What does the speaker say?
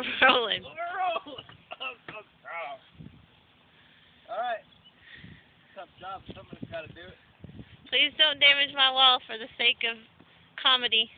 We're rolling. We're rolling. Alright. Tough job. Somebody's got to do it. Please don't damage my wall for the sake of comedy.